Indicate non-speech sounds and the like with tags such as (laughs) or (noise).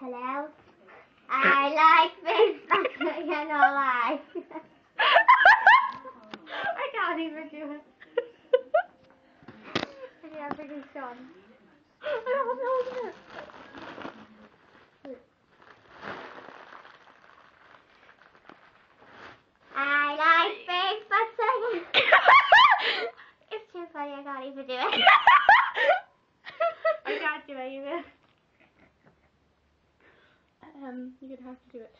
Hello. I like fucking you know lie. I can't even do it. Yeah, pretty Sean. I don't know. I like big (laughs) fucking. it's too funny. I can't even do it. (laughs) I can't do it even. Um, you're gonna have to do it.